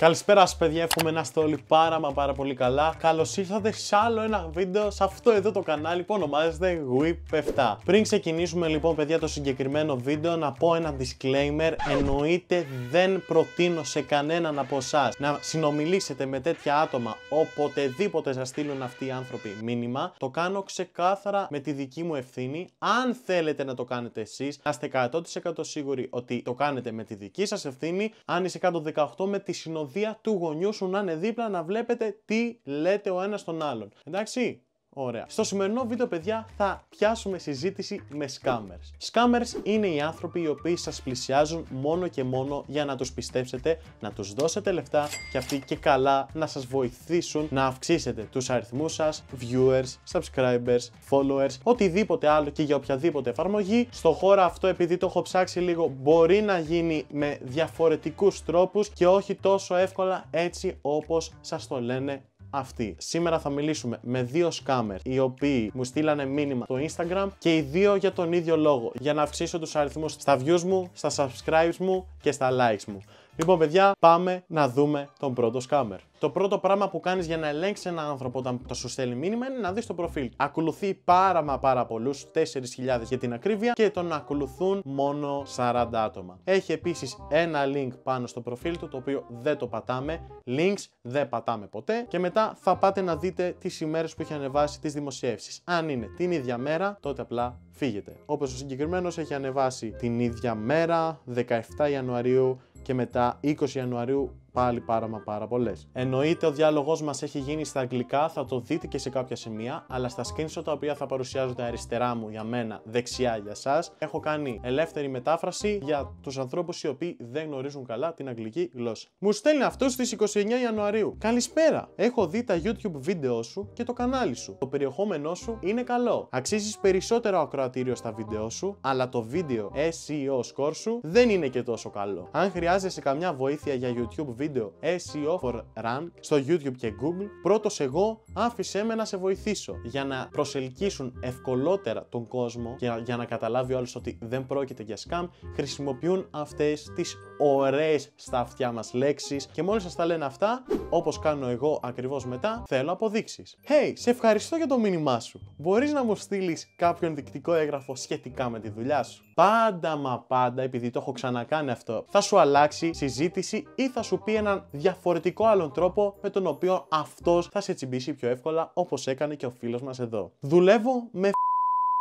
Καλησπέρα σας παιδιά, εύχομαι να είστε όλοι πάρα μα πάρα πολύ καλά. Καλώς ήρθατε σε άλλο ένα βίντεο σε αυτό εδώ το κανάλι που ονομάζεται Whip 7. Πριν ξεκινήσουμε λοιπόν παιδιά το συγκεκριμένο βίντεο να πω ένα disclaimer. Εννοείται δεν προτείνω σε κανέναν από εσάς να συνομιλήσετε με τέτοια άτομα οποτεδήποτε σας στείλουν αυτοί οι άνθρωποι μήνυμα. Το κάνω ξεκάθαρα με τη δική μου ευθύνη. Αν θέλετε να το κάνετε εσείς, να είστε 100% σίγουροι ότι το κάνετε με τη δική σας ευθύνη. Αν είσαι κάτω 18 με τη συνοδεία του γονιού σου να είναι δίπλα να βλέπετε τι λέτε ο ένας τον άλλον. Εντάξει, Ωραία. Στο σημερινό βίντεο, παιδιά, θα πιάσουμε συζήτηση με scammers. Scammers είναι οι άνθρωποι οι οποίοι σας πλησιάζουν μόνο και μόνο για να τους πιστέψετε, να τους δώσετε λεφτά και αυτοί και καλά να σας βοηθήσουν να αυξήσετε τους αριθμούς σας, viewers, subscribers, followers, οτιδήποτε άλλο και για οποιαδήποτε εφαρμογή. Στο χώρο αυτό, επειδή το έχω ψάξει λίγο, μπορεί να γίνει με διαφορετικούς τρόπους και όχι τόσο εύκολα έτσι όπως σας το λένε αυτή. Σήμερα θα μιλήσουμε με δύο σκάμερ οι οποίοι μου στείλανε μήνυμα στο Instagram και οι δύο για τον ίδιο λόγο. Για να αυξήσω τους αριθμούς στα views μου, στα subscribes μου και στα likes μου. Λοιπόν, παιδιά, πάμε να δούμε τον πρώτο σκάμερ. Το πρώτο πράγμα που κάνεις για να ελέγξεις έναν άνθρωπο όταν το σου στέλνει μήνυμα είναι να δεις το προφίλ. Ακολουθεί πάρα μα πάρα πολλούς, 4.000 για την ακρίβεια και τον ακολουθούν μόνο 40 άτομα. Έχει επίσης ένα link πάνω στο προφίλ του το οποίο δεν το πατάμε. Links δεν πατάμε ποτέ. Και μετά θα πάτε να δείτε τις ημέρες που έχει ανεβάσει τις δημοσιεύσεις. Αν είναι την ίδια μέρα, τότε απλά φύγετε. Όπως ο συγκεκριμένος έχει ανεβάσει την ίδια μέρα, 17 Ιανουαρίου και μετά 20 Ιανουαρίου πάλι πάρα μα πάρα πολλές. Εννοείται ο διάλογο μας έχει γίνει στα αγγλικά, θα το δείτε και σε κάποια σημεία, αλλά στα screenshot τα οποία θα παρουσιάζονται αριστερά μου για μένα, δεξιά για εσά, έχω κάνει ελεύθερη μετάφραση για τους ανθρώπους οι οποίοι δεν γνωρίζουν καλά την αγγλική γλώσσα. Μου στέλνει αυτός στις 29 Ιανουαρίου. Καλησπέρα! Έχω δει τα YouTube βίντεο σου και το κανάλι σου. Το περιεχόμενό σου είναι καλό. Αξίζεις περισσότερο ακροατήριο στα βίντεο σου, αλλά το βίντεο SEO score σου δεν είναι και τόσο καλό. Αν χρειάζεσαι καμιά βοήθεια για YouTube βίντεο SEO for Rank στο YouTube και Google, πρώτος εγώ άφησέ με να σε βοηθήσω για να προσελκύσουν ευκολότερα τον κόσμο και για να καταλάβει όλους ότι δεν πρόκειται για scam, χρησιμοποιούν αυτές τις ωραίες στα αυτιά μας λέξεις και μόλις σας τα λένε αυτά, όπως κάνω εγώ ακριβώς μετά, θέλω αποδείξεις. Hey, σε ευχαριστώ για το μήνυμά σου. Μπορείς να μου στείλεις κάποιο ενδεικτικό έγγραφο σχετικά με τη δουλειά σου; Πάντα μα πάντα, επειδή το έχω ξανακάνει αυτό, θα σου αλλάξει συζήτηση ή θα σου πει έναν διαφορετικό άλλον τρόπο με τον οποίο αυτός θα σε τσιμπήσει πιο εύκολα όπως έκανε και ο φίλος μας εδώ. Δουλεύω με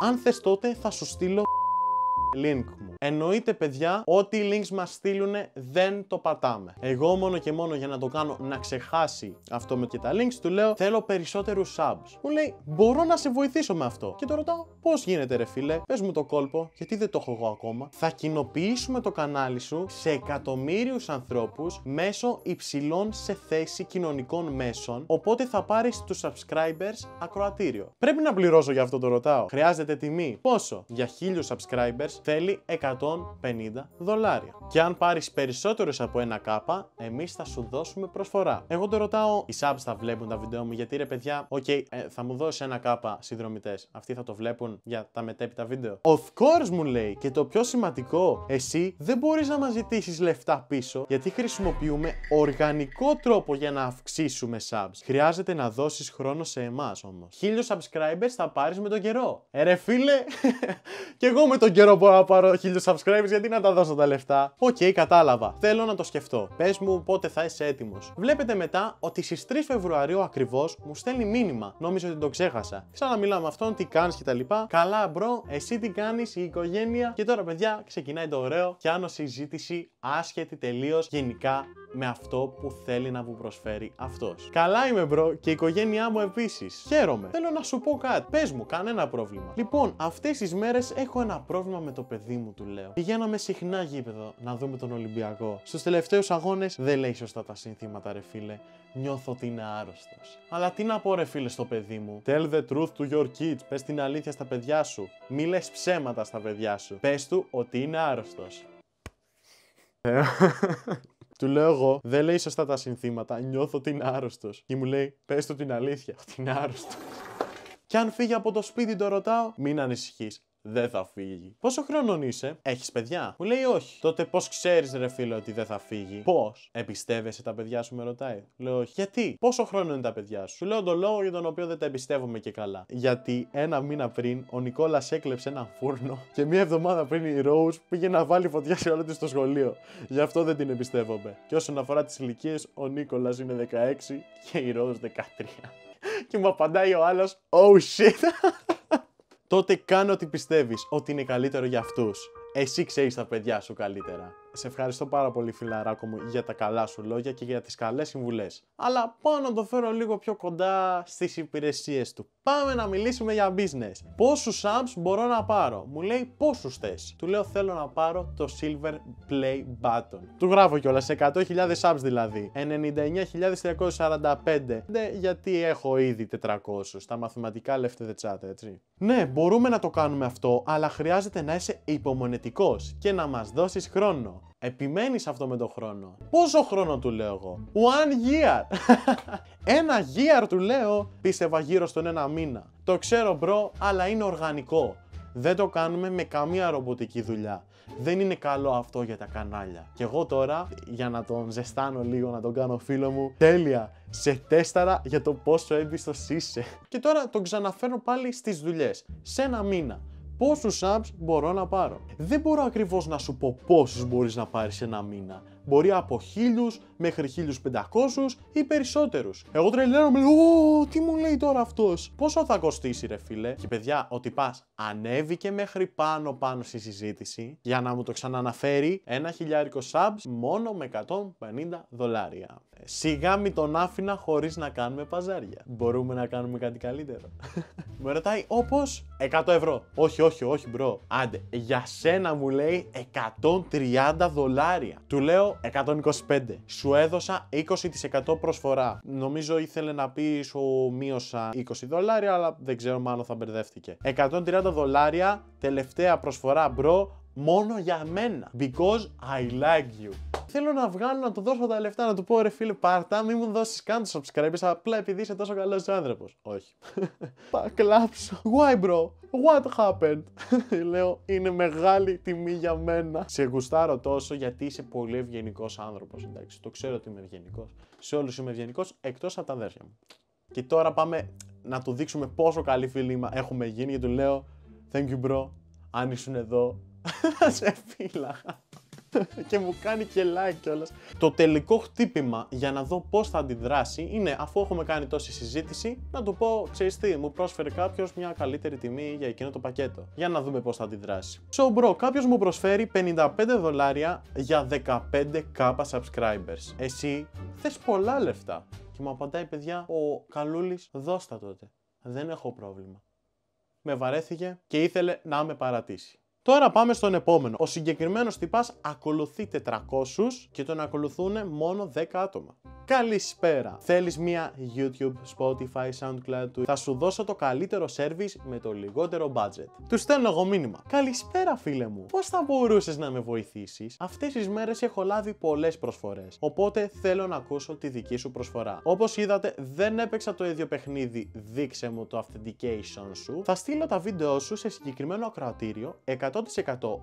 αν θες τότε θα σου στείλω link μου. Εννοείται, παιδιά, ό,τι οι links μας στείλουν δεν το πατάμε. Εγώ μόνο και μόνο για να το κάνω να ξεχάσει αυτό με και τα links του λέω θέλω περισσότερους subs. Μου λέει μπορώ να σε βοηθήσω με αυτό. Και το ρωτάω πώς γίνεται, ρε φίλε, πες μου το κόλπο, γιατί δεν το έχω εγώ ακόμα. Θα κοινοποιήσουμε το κανάλι σου σε εκατομμύριους ανθρώπους μέσω υψηλών σε θέση κοινωνικών μέσων. Οπότε θα πάρεις τους subscribers ακροατήριο. Πρέπει να πληρώσω για αυτό το ρωτάω. Χρειάζεται τιμή; Πόσο; Για χίλιους subscribers θέλει 150 δολάρια. Και αν πάρεις περισσότερους από ένα κάπα, εμείς θα σου δώσουμε προσφορά. Εγώ το ρωτάω, οι subs θα βλέπουν τα βίντεο μου, γιατί ρε παιδιά, ok, okay, ε, θα μου δώσεις ένα κάπα συνδρομητές. Αυτοί θα το βλέπουν για τα μετέπειτα βίντεο; Of course μου λέει, και το πιο σημαντικό, εσύ δεν μπορείς να μας ζητήσεις λεφτά πίσω, γιατί χρησιμοποιούμε οργανικό τρόπο για να αυξήσουμε subs. Χρειάζεται να δώσεις χρόνο σε εμάς όμως. Χίλιους subscribers θα πάρεις με τον καιρό. Ε, ρε φίλε, και εγώ με τον καιρό μπορώ να πάρω χίλιους subscribers, γιατί να τα δώσω τα λεφτά; Ok, okay, κατάλαβα. Θέλω να το σκεφτώ. Πες μου πότε θα είσαι έτοιμος. Βλέπετε μετά ότι στις 3 Φεβρουαρίου ακριβώς μου στέλνει μήνυμα. Νόμιζα ότι το ξέχασα. Ξαναμιλάω με αυτόν, τι κάνεις κτλ. Καλά, bro, εσύ τι κάνεις, η οικογένεια. Και τώρα, παιδιά, ξεκινάει το ωραίο και κάνω συζήτηση άσχετη τελείως γενικά με αυτό που θέλει να μου προσφέρει αυτός. Καλά είμαι, bro, και η οικογένειά μου επίσης. Χαίρομαι. Θέλω να σου πω κάτι. Πες μου, κανένα πρόβλημα. Λοιπόν, αυτές τις μέρες έχω ένα πρόβλημα με το παιδί μου, του λέω. Πηγαίναμε συχνά γήπεδο να δούμε τον Ολυμπιακό. Στους τελευταίους αγώνες δεν λέει σωστά τα συνθήματα, ρε φίλε. Νιώθω ότι είναι άρρωστος. Αλλά τι να πω, ρε φίλε, στο παιδί μου; Tell the truth to your kids. Πες την αλήθεια στα παιδιά σου. Μη λες ψέματα στα παιδιά σου. Πες του ότι είναι άρρωστος. Του λέω εγώ, δεν λέει σωστά τα συνθήματα, νιώθω ότι είναι άρρωστος. Και μου λέει, πες του την αλήθεια, ότι είναι άρρωστος. Και αν φύγει από το σπίτι, το ρωτάω, μην ανησυχείς. Δεν θα φύγει. Πόσο χρόνο είσαι, έχεις παιδιά; Μου λέει όχι. Τότε πώς ξέρεις, ρε φίλε, ότι δεν θα φύγει; Πώς; Εμπιστεύεσαι τα παιδιά σου, με ρωτάει. Λέω όχι. Γιατί; Πόσο χρόνο είναι τα παιδιά σου; Σου λέω τον λόγο για τον οποίο δεν τα εμπιστεύομαι και καλά. Γιατί ένα μήνα πριν ο Νικόλας έκλεψε ένα φούρνο και μία εβδομάδα πριν η Rose πήγε να βάλει φωτιά σε όλο της το σχολείο. Γι' αυτό δεν την εμπιστεύομαι. Και όσον αφορά τις ηλικίες, ο Νίκολας είναι 16 και η Rose 13. και μου απαντάει ο άλλος, oh shit. Τότε κάνω ότι πιστεύεις ότι είναι καλύτερο για αυτούς. Εσύ ξέρεις τα παιδιά σου καλύτερα. Σε ευχαριστώ πάρα πολύ φιλαράκο μου για τα καλά σου λόγια και για τις καλές συμβουλές. Αλλά πάω να το φέρω λίγο πιο κοντά στις υπηρεσίες του. Πάμε να μιλήσουμε για business. Πόσους subs μπορώ να πάρω; Μου λέει πόσους θες; Του λέω θέλω να πάρω το silver play button. Του γράφω κιόλας 100.000 subs δηλαδή. 99.345. Ναι, γιατί έχω ήδη 400. Τα μαθηματικά left the chat, έτσι. Ναι, μπορούμε να το κάνουμε αυτό, αλλά χρειάζεται να είσαι υπομονετικός και να μας δώσεις χρόνο. Επιμένεις αυτό με το χρόνο; Πόσο χρόνο του λέω εγώ; One year. ένα year του λέω. Πίστευα γύρω στον ένα μήνα. Το ξέρω bro, αλλά είναι οργανικό. Δεν το κάνουμε με καμία ρομποτική δουλειά. Δεν είναι καλό αυτό για τα κανάλια. Και εγώ τώρα, για να τον ζεστάνω λίγο, να τον κάνω φίλο μου, τέλεια, σε τέσταρα για το πόσο έμπιστος είσαι. Και τώρα τον ξαναφέρω πάλι στις δουλειές. Σε ένα μήνα πόσους subs μπορώ να πάρω; Δεν μπορώ ακριβώς να σου πω πόσους μπορείς να πάρεις ένα μήνα. Μπορεί από 1000 μέχρι 1500 ή περισσότερους. Εγώ τρελαίνομαι, Ω, τι μου λέει τώρα αυτός; Πόσο θα κοστίσει ρε φίλε; Και παιδιά, ότι πας ανέβηκε μέχρι πάνω πάνω στη συζήτηση για να μου το ξαναναφέρει ένα χιλιάρικο subs μόνο με 150 δολάρια. Σιγά μη τον άφηνα χωρίς να κάνουμε παζάρια. Μπορούμε να κάνουμε κάτι καλύτερο. Με ρωτάει, όπως 100 ευρώ. Όχι, όχι, όχι, bro. Άντε, για σένα μου λέει 130 δολάρια. Του λέω 125. Σου έδωσα 20% προσφορά. Νομίζω ήθελε να πει σου μείωσα 20 δολάρια, αλλά δεν ξέρω μάλλον θα μπερδεύτηκε. 130 δολάρια, τελευταία προσφορά, bro, μόνο για μένα. Because I like you. Θέλω να βγάλω να του δώσω τα λεφτά, να του πω ρε φίλε πάρτα, μην μου δώσεις καν τους subscribers απλά επειδή είσαι τόσο καλός άνθρωπος. Όχι. Θα κλάψω. Why bro? What happened? Λέω, είναι μεγάλη τιμή για μένα. Σε γουστάρω τόσο γιατί είσαι πολύ ευγενικός άνθρωπος. Εντάξει, το ξέρω ότι είμαι ευγενικός. Σε όλους είμαι ευγενικός εκτός από τα αδέρφια μου. Και τώρα πάμε να του δείξουμε πόσο καλή φίλη έχουμε γίνει και του λέω Thank you bro, αν ήσουν εδώ θα σε φύλαγα. και μου κάνει και like κιόλας. Το τελικό χτύπημα για να δω πώς θα αντιδράσει είναι αφού έχουμε κάνει τόση συζήτηση, να του πω: Ξέρεις τι, μου πρόσφερε κάποιος μια καλύτερη τιμή για εκείνο το πακέτο. Για να δούμε πώς θα αντιδράσει. So, bro, κάποιος μου προσφέρει 55 δολάρια για 15k subscribers. Εσύ θες πολλά λεφτά. Και μου απαντάει, παιδιά, ο Καλούλης, δώστα τότε. Δεν έχω πρόβλημα. Με βαρέθηκε και ήθελε να με παρατήσει. Τώρα πάμε στον επόμενο. Ο συγκεκριμένος τυπάς ακολουθεί 400 και τον ακολουθούν μόνο 10 άτομα. Καλησπέρα. Θέλεις μια YouTube, Spotify, SoundCloud του. Θα σου δώσω το καλύτερο service με το λιγότερο budget. Του στέλνω εγώ μήνυμα. Καλησπέρα φίλε μου. Πώς θα μπορούσες να με βοηθήσεις; Αυτές τις μέρες έχω λάβει πολλές προσφορές. Οπότε θέλω να ακούσω τη δική σου προσφορά. Όπως είδατε δεν έπαιξα το ίδιο παιχνίδι. Δείξε μου το authentication σου. Θα στείλω τα βίντεο σου σε συγκεκριμένο ακροατήριο 100%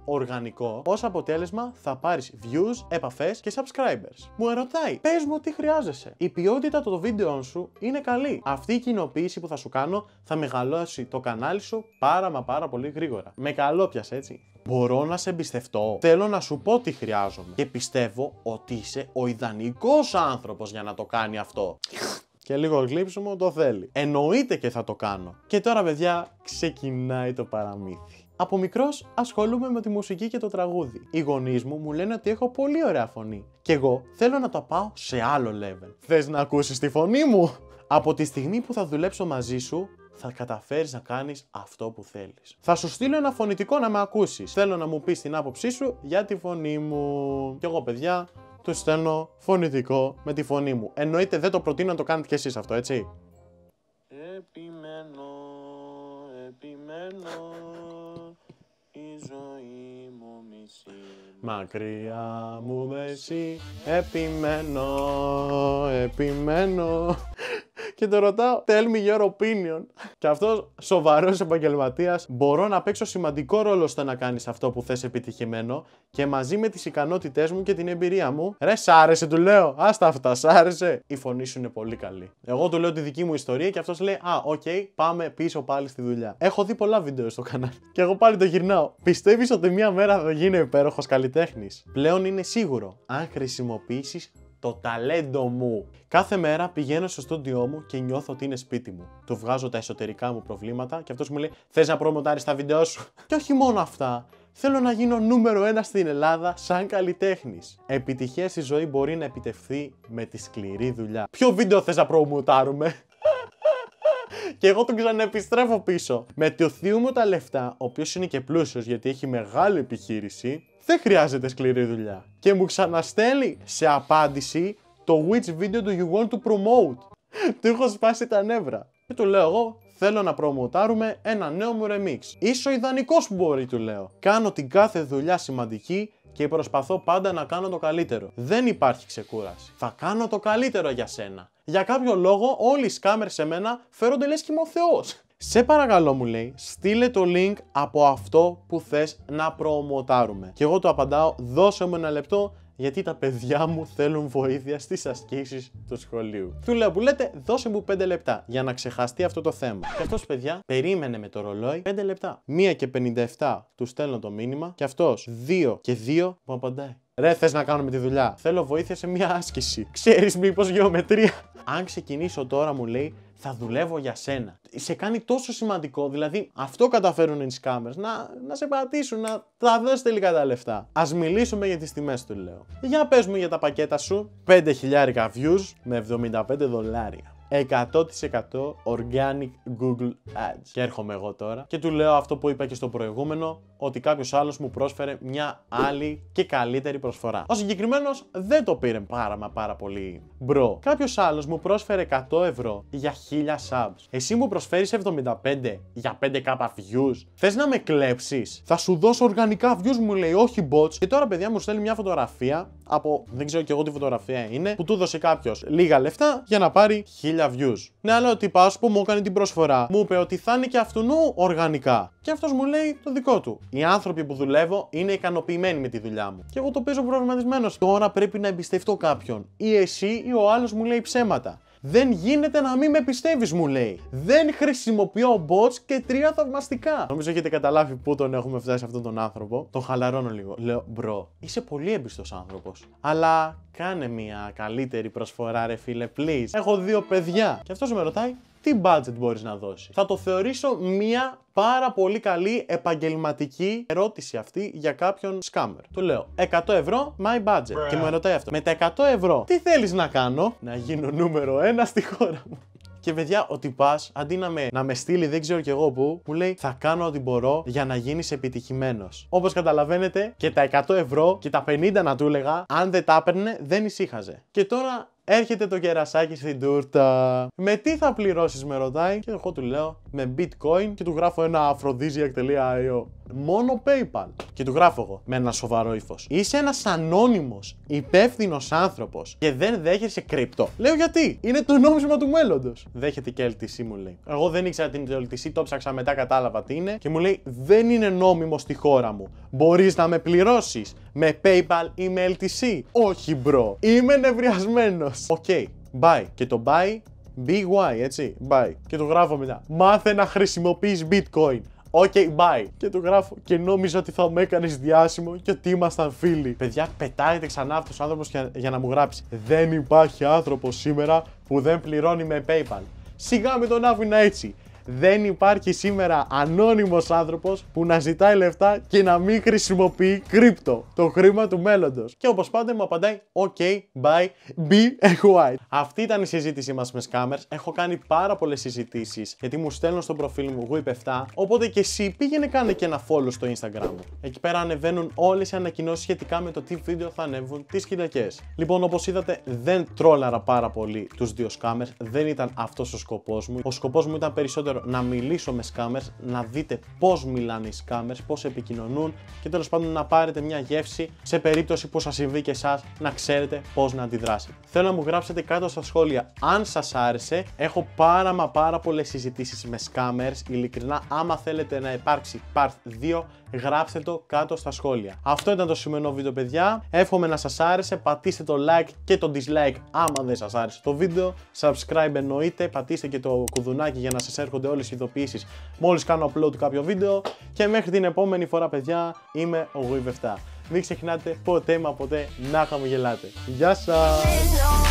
οργανικό. Ως αποτέλεσμα θα πάρεις views, επαφές και subscribers. Μου ερωτάει, πες μου τι χρειάζεται η ποιότητα των βίντεο σου είναι καλή. Αυτή η κοινοποίηση που θα σου κάνω θα μεγαλώσει το κανάλι σου πάρα μα πάρα πολύ γρήγορα. Με καλό πιασε έτσι. Μπορώ να σε εμπιστευτώ. Θέλω να σου πω τι χρειάζομαι. Και πιστεύω ότι είσαι ο ιδανικός άνθρωπος για να το κάνει αυτό. Και λίγο γλύψιμο το θέλει. Εννοείται και θα το κάνω. Και τώρα παιδιά ξεκινάει το παραμύθι. Από μικρός ασχολούμαι με τη μουσική και το τραγούδι. Οι γονείς μου μου λένε ότι έχω πολύ ωραία φωνή. Και εγώ θέλω να το πάω σε άλλο level. Θες να ακούσεις τη φωνή μου; Από τη στιγμή που θα δουλέψω μαζί σου, θα καταφέρεις να κάνεις αυτό που θέλεις. Θα σου στείλω ένα φωνητικό να με ακούσεις. Θέλω να μου πεις την άποψή σου για τη φωνή μου. Και εγώ παιδιά, του στέλνω φωνητικό με τη φωνή μου. Εννοείται δεν το προτείνω να το κάνετε κι εσείς αυτό, έτσι; Επιμένω, επιμένω ζωή μου μισή. Μακριά μου μεσή Επιμένω, επιμένω και το ρωτάω, tell me your opinion. και αυτός σοβαρός επαγγελματίας, μπορώ να παίξω σημαντικό ρόλο ώστε να κάνεις αυτό που θες επιτυχημένο και μαζί με τις ικανότητές μου και την εμπειρία μου. Ρε, σ' άρεσε, του λέω. Άστα αυτά, σ' άρεσε. Η φωνή σου είναι πολύ καλή. Εγώ του λέω τη δική μου ιστορία και αυτός λέει, Α, ok, okay, πάμε πίσω πάλι στη δουλειά. Έχω δει πολλά βίντεο στο κανάλι. Και εγώ πάλι το γυρνάω. Πιστεύεις ότι μια μέρα θα γίνει υπέροχος καλλιτέχνης; Πλέον είναι σίγουρο. Αν χρησιμοποιήσεις το ταλέντο μου. Κάθε μέρα πηγαίνω στο στούντιό μου και νιώθω ότι είναι σπίτι μου. Του βγάζω τα εσωτερικά μου προβλήματα και αυτός μου λέει: Θες να προμοτάρεις τα βίντεο σου; και όχι μόνο αυτά. Θέλω να γίνω νούμερο ένα στην Ελλάδα σαν καλλιτέχνης. Επιτυχία στη ζωή μπορεί να επιτευχθεί με τη σκληρή δουλειά. Ποιο βίντεο θες να προμοτάρουμε; και εγώ τον ξαναεπιστρέφω πίσω. Με το θείο μου τα λεφτά, ο οποίος είναι και πλούσιος γιατί έχει μεγάλη επιχείρηση, δεν χρειάζεται σκληρή δουλειά. Και μου ξαναστέλνει σε απάντηση το which video do you want to promote. Του έχω σπάσει τα νεύρα. Και του λέω εγώ, θέλω να προμοτάρουμε ένα νέο μου remix. Είσαι ο ιδανικός που μπορεί, του λέω. Κάνω την κάθε δουλειά σημαντική και προσπαθώ πάντα να κάνω το καλύτερο. Δεν υπάρχει ξεκούραση. Θα κάνω το καλύτερο για σένα. Για κάποιο λόγο όλοι οι σκάμερ σε μένα φέρονται λες και είμαι ο Θεός. Σε παρακαλώ μου λέει, στείλε το link από αυτό που θες να προμοτάρουμε. Και εγώ του απαντάω, δώσε μου ένα λεπτό γιατί τα παιδιά μου θέλουν βοήθεια στις ασκήσεις του σχολείου. Του λέω που λέτε, δώσε μου 5 λεπτά για να ξεχαστεί αυτό το θέμα. Και αυτός παιδιά περίμενε με το ρολόι 5 λεπτά. 1 και 57 του στέλνω το μήνυμα και αυτός 2 και 2 μου απαντάει. Ρε, θες να κάνουμε τη δουλειά; Θέλω βοήθεια σε μια άσκηση. Ξέρεις μήπως γεωμετρία; Αν ξεκινήσω τώρα, μου λέει, θα δουλεύω για σένα. Σε κάνει τόσο σημαντικό, δηλαδή αυτό καταφέρουν οι scammers, να, να σε πατήσουν, να τα δώσεις τελικά τα λεφτά. Α μιλήσουμε για τις τιμές του, λέω. Για πες μου για τα πακέτα σου, 5.000 views με 75 δολάρια. 100% organic Google Ads. Και έρχομαι εγώ τώρα και του λέω αυτό που είπα και στο προηγούμενο, ότι κάποιος άλλος μου πρόσφερε μια άλλη και καλύτερη προσφορά. Ο συγκεκριμένος δεν το πήρε πάρα μα πάρα πολύ bro. Κάποιος άλλος μου πρόσφερε 100 ευρώ για 1000 subs. Εσύ μου προσφέρεις 75 για 5k views. Θες να με κλέψεις; Θα σου δώσω οργανικά views, μου λέει, όχι bots. Και τώρα, παιδιά, μου στέλνει μια φωτογραφία από δεν ξέρω και εγώ τι φωτογραφία είναι, που του δώσε κάποιος λίγα λεφτά για να πάρει 1000 views. Ναι, αλλά ο τυπάς που μου έκανε την προσφορά μου είπε ότι θα είναι και αυτού οργανικά. Και αυτός μου λέει το δικό του. Οι άνθρωποι που δουλεύω είναι ικανοποιημένοι με τη δουλειά μου. Και εγώ το παίζω προβληματισμένος. Τώρα πρέπει να εμπιστευτώ κάποιον. Ή εσύ ή ο άλλος μου λέει ψέματα. Δεν γίνεται να μην με πιστεύεις, μου λέει. Δεν χρησιμοποιώ bots και τρία θαυμαστικά. Νομίζω έχετε καταλάβει πού τον έχουμε φτάσει αυτόν τον άνθρωπο. Τον χαλαρώνω λίγο. Λέω, bro, είσαι πολύ έμπιστο άνθρωπος. Αλλά κάνε μια καλύτερη προσφορά, ρε φίλε, please. Έχω δύο παιδιά. Και αυτός με ρωτάει, τι budget μπορείς να δώσεις; Θα το θεωρήσω μια πάρα πολύ καλή επαγγελματική ερώτηση αυτή για κάποιον scammer. Του λέω 100 ευρώ my budget. Και μου ρωτάει αυτό. Με τα 100 ευρώ τι θέλεις να κάνω; Να γίνω νούμερο ένα στη χώρα μου. Και παιδιά, ο τυπά, αντί να με, να με στείλει, δεν ξέρω κι εγώ πού, μου λέει Θα κάνω ό,τι μπορώ για να γίνεις επιτυχημένος. Όπως καταλαβαίνετε, και τα 100 ευρώ και τα 50 να του έλεγα, αν δεν τα έπαιρνε, δεν ησύχαζε. Και τώρα έρχεται το κερασάκι στην τούρτα. Με τι θα πληρώσεις, με ρωτάει. Και εγώ του λέω με bitcoin και του γράφω ένα aphrodisiac.io. Μόνο PayPal. Και του γράφω εγώ με ένα σοβαρό ύφος. Είσαι ένας ανώνυμος, υπεύθυνος άνθρωπος και δεν δέχεσαι crypto. Λέω γιατί; Είναι το νόμισμα του μέλλοντος. Δέχεται και LTC μου λέει. Εγώ δεν ήξερα την LTC, το ψάξα μετά, κατάλαβα τι είναι και μου λέει δεν είναι νόμιμο στη χώρα μου. Μπορείς να με πληρώσεις με PayPal ή με LTC. Όχι, bro. Είμαι νευριασμένος. Ok. Okay. Bye. Και το bye BY, έτσι. Bye. Και του γράφω μετά. Μάθε να χρησιμοποιείς bitcoin. Ok, okay, bye. Και του γράφω και νόμιζα ότι θα με έκανες διάσημο και ότι ήμασταν φίλοι. Παιδιά, πετάγεται ξανά αυτός ο άνθρωπος για, για να μου γράψει. Δεν υπάρχει άνθρωπος σήμερα που δεν πληρώνει με PayPal. Σιγά με τον άφηνα έτσι δεν υπάρχει σήμερα ανώνυμος άνθρωπος που να ζητάει λεφτά και να μην χρησιμοποιεί crypto, το χρήμα του μέλλοντος. Και όπως πάντα μου απαντάει OK, bye, be a white. Αυτή ήταν η συζήτησή μας με scammers. Έχω κάνει πάρα πολλές συζητήσεις γιατί μου στέλνουν στο προφίλ μου Whip7, οπότε και εσύ πήγαινε κάνε και ένα follow στο Instagram μου. Εκεί πέρα ανεβαίνουν όλες οι ανακοινώσεις σχετικά με το τι βίντεο θα ανέβουν τις Κυριακές. Λοιπόν, όπως είδατε, δεν τρόλαρα πάρα πολύ τους δύο scammers, δεν ήταν αυτός ο σκοπός μου. Ο σκοπός μου ήταν περισσότερο περισσότερο να μιλήσω με scammers, να δείτε πώς μιλάνε οι scammers, πώς επικοινωνούν και τέλος πάντων να πάρετε μια γεύση σε περίπτωση που σας συμβεί και εσάς να ξέρετε πώς να αντιδράσετε. Θέλω να μου γράψετε κάτω στα σχόλια αν σας άρεσε. Έχω πάρα μα πάρα πολλές συζητήσεις με scammers. Ειλικρινά, άμα θέλετε να υπάρξει part 2, γράψτε το κάτω στα σχόλια. Αυτό ήταν το σημερινό βίντεο, παιδιά. Εύχομαι να σας άρεσε. Πατήστε το like και το dislike άμα δεν σας άρεσε το βίντεο. Subscribe εννοείται. Πατήστε και το κουδουνάκι για να σας έρχονται όλες οι ειδοποιήσεις μόλις κάνω upload κάποιο βίντεο. Και μέχρι την επόμενη φορά, παιδιά, είμαι ο Γουίβ 7. Μην ξεχνάτε ποτέ μα ποτέ να χαμογελάτε. Γεια σας!